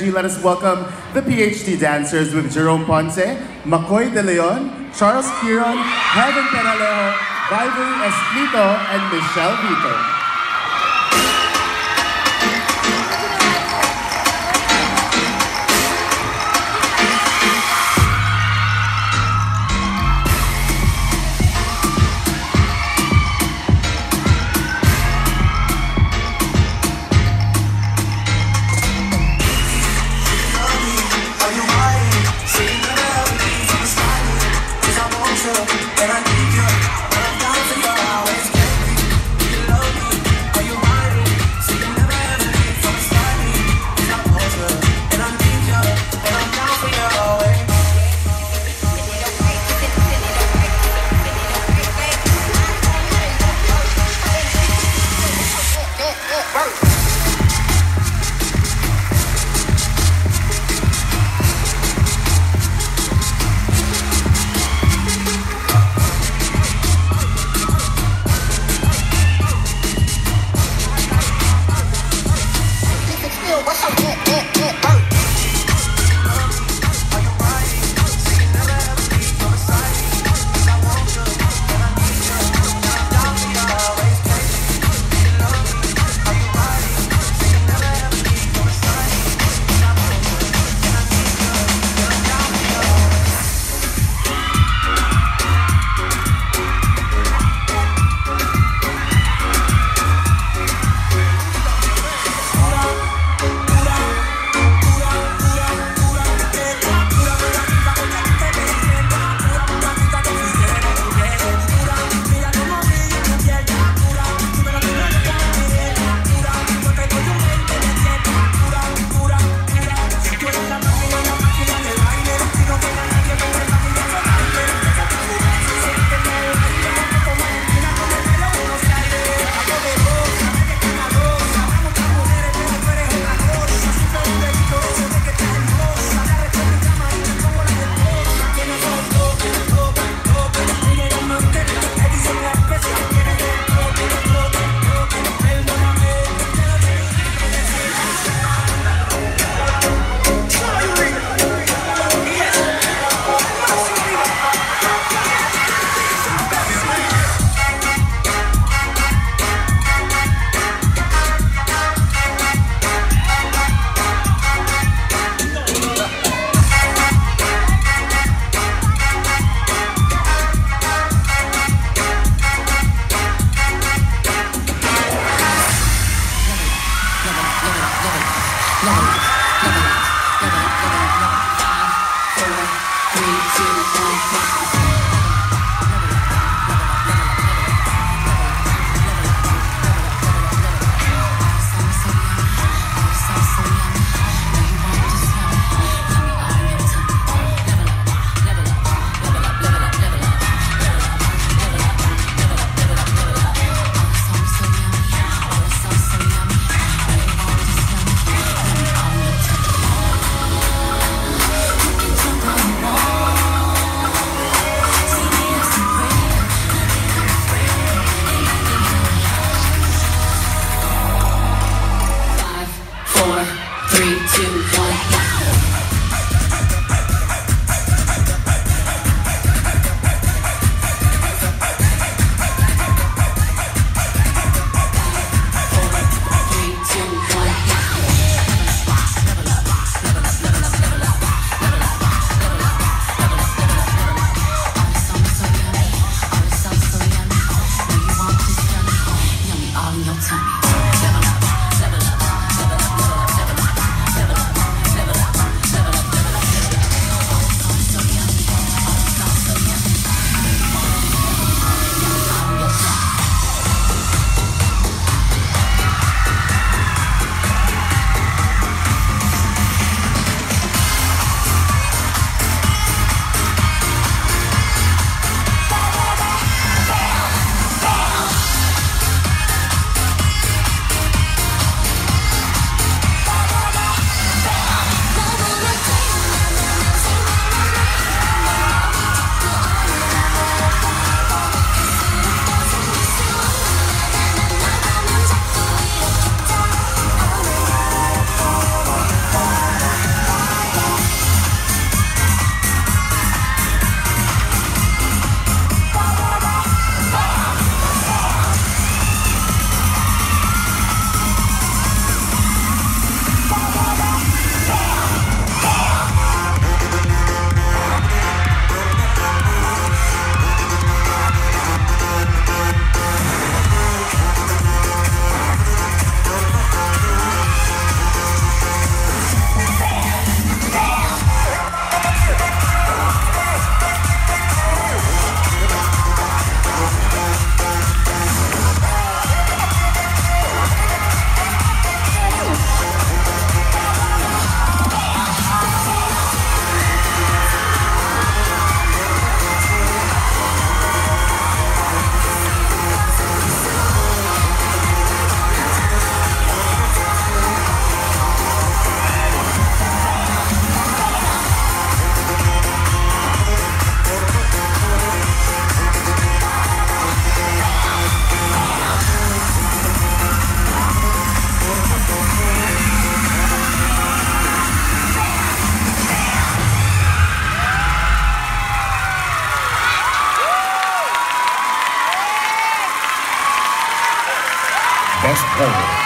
energy, let us welcome the PhD dancers with Jerome Ponce, Makoy De Leon, Charles Kiron, Heaven Peralejo, Vivoree Esclito, and Michelle Vito. I need you. Three, two, one, five. West Coast.